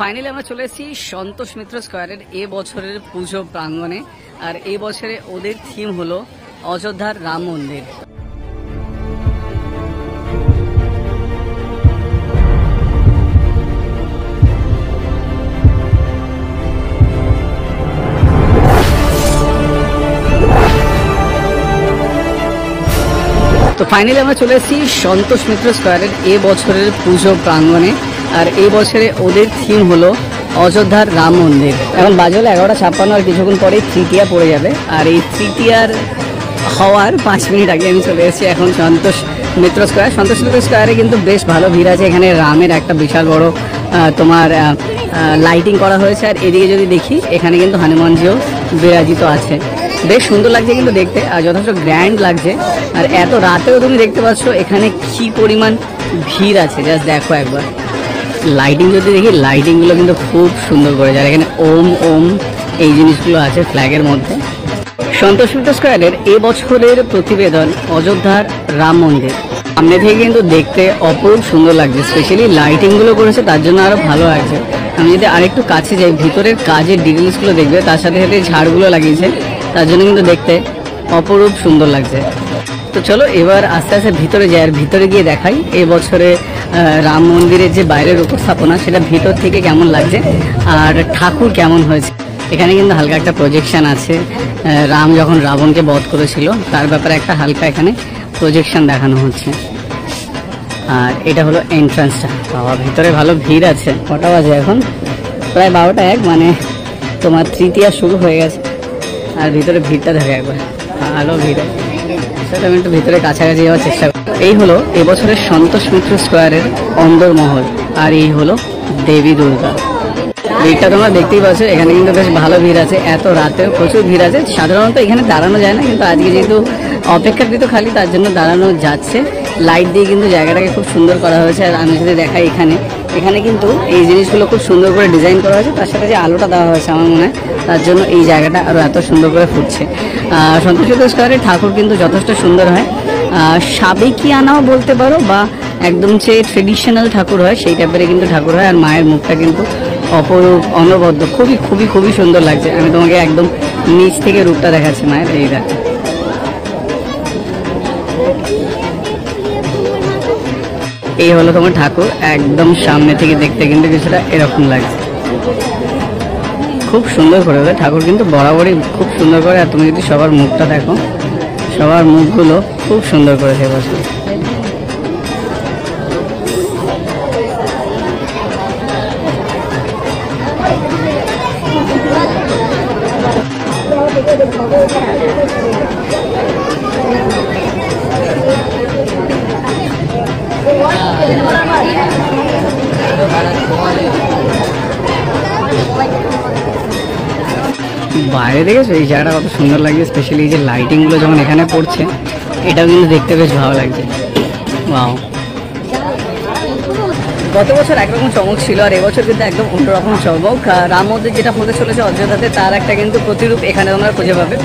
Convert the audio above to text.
Finally আমরা চলে এসেছি সন্তোষ মিত্র স্কোয়ারের এ বছরের পুজো প্রাঙ্গণে। আর এই বছরে ওদের থিম হলো অযোধ্যার রাম মন্দির। তো ফাইনালি আমরা চলে এসেছি সন্তোষ মিত্র স্কোয়ারের এ বছরের পুজো প্রাঙ্গণে। আর এই বছরে ওদের থিম হলো অযোধ্যার রাম মন্দির। এখন বাজে হলো এগারোটা ছাপ্পান্ন আর কিছুক্ষণ পরেই তৃতীয়া পড়ে যাবে। আর এই তৃতীয়ার হওয়ার পাঁচ মিনিট আগে আমি চলে এসেছি এখন সন্তোষ মিত্র স্কোয়ার সন্তোষ মিত্র স্কোয়ারে কিন্তু বেশ ভালো ভিড় আছে। এখানে রামের একটা বিশাল বড় তোমার লাইটিং করা হয়েছে। আর এদিকে যদি দেখি, এখানে কিন্তু হনুমানজিও বিরাজিত আছে। বেশ সুন্দর লাগছে কিন্তু দেখতে, আর যথেষ্ট গ্র্যান্ড লাগছে। আর এত রাতেও তুমি দেখতে পাচ্ছ এখানে কি পরিমাণ ভিড় আছে। জাস্ট দেখো একবার। লাইটিং যদি দেখি লাইটিংগুলো কিন্তু খুব সুন্দর করে যায়। এখানে ওম ওম, এই জিনিসগুলো আছে ফ্ল্যাগের মধ্যে। সন্তোষ মিত্র স্কোয়ারের এ বছরের প্রতিবেদন অযোধ্যার রাম মন্দির। সামনে থেকে কিন্তু দেখতে অপরূপ সুন্দর লাগছে স্পেশালি লাইটিংগুলো করেছে, তার জন্য আরও ভালো লাগছে। আমি যদি আরেকটু কাছে যাই, ভিতরের কাজের ডিটেলসগুলো দেখবে, তার সাথে সাথে ঝাড়গুলো লাগিয়েছে, তার জন্য কিন্তু দেখতে অপরূপ সুন্দর লাগছে। তো চলো, এবার আস্তে আস্তে ভিতরে যাই আর ভিতরে গিয়ে দেখাই। এবছরে রাম মন্দিরের যে বাইরের উপস্থাপনা, সেটা ভিতর থেকে কেমন লাগছে? আর ঠাকুর কেমন হয়েছে? এখানে কিন্তু হালকা একটা প্রজেকশন আছে। রাম যখন রাবণকে বধ করেছিল, তার ব্যাপারে একটা হালকা এখানে প্রজেকশন দেখানো হচ্ছে। আর এটা হলো এন্ট্রান্সটা বাবা, ভিতরে ভালো ভিড় আছে। কটা বাজে এখন? প্রায় বারোটা এক মানে তোমার তৃতীয়া শুরু হয়ে গেছে। আর ভিতরে ভিড়টা দেখা একবার। ভালো ভিড়। আছে। আমি একটু ভিতরে কাছাকাছি যাওয়ার চেষ্টা করি এই হলো এবছরের সন্তোষ মিত্র স্কোয়ারের অন্দরমহল, আর এই হলো দেবী দুর্গা। ভিড়টা তোমরা দেখতেই পাচ্ছ, এখানে কিন্তু বেশ ভালো ভিড় আছে। এত রাতেও প্রচুর ভিড় আছে। সাধারণত এখানে দাঁড়ানো যায় না, কিন্তু আজকে যেহেতু অপেক্ষাকৃত খালি, তার জন্য দাঁড়ানো যাচ্ছে। লাইট দিয়ে কিন্তু জায়গাটাকে খুব সুন্দর করা হয়েছে আর আমি যদি দেখাই এখানে। এখানে কিন্তু এই জিনিসগুলো খুব সুন্দর করে ডিজাইন করা হয়েছে। তার সাথে যে আলোটা দেওয়া হয়েছে আমার মনে হয় তার জন্য এই জায়গাটা আরও এত সুন্দর করে ফুটছে। সন্তোষ স্কোয়ারের ঠাকুর কিন্তু যথেষ্ট সুন্দর হয়। আহ, সাবেকিয়ানাও বলতে পারো বা একদম যে ট্রেডিশনাল ঠাকুর হয় সেই টাইপের কিন্তু ঠাকুর হয়। আর মায়ের মুখটা কিন্তু অপরূপ অনবদ্য খুবই খুবই খুবই সুন্দর লাগছে। আমি তোমাকে একদম নিচ থেকে রূপটা দেখাচ্ছি মায়ের এই দেখ। এই হলো তোমার ঠাকুর, একদম সামনে থেকে দেখতে কিন্তু কিছুটা এরকম লাগে খুব সুন্দর করে ঠাকুর কিন্তু বরাবরই খুব সুন্দর করে, আর তুমি যদি সবার মুখটা দেখো, সবার মুখগুলো খুব সুন্দর করে বসে বাইরে দেখেছ? এই জায়গাটা কত সুন্দর লাগছে স্পেশালি এই যে লাইটিংগুলো যখন এখানে পড়ছে, এটাও কিন্তু দেখতে বেশ ভালো লাগছে। ওয়াও গত বছর একরকম চমক ছিল, আর এবছর কিন্তু একদম অন্যরকম চমক। রাম মন্দির যেটা হতে চলেছে অযোধ্যাতে, তার একটা কিন্তু প্রতিরূপ এখানে ওনারা খুঁজে পাবে।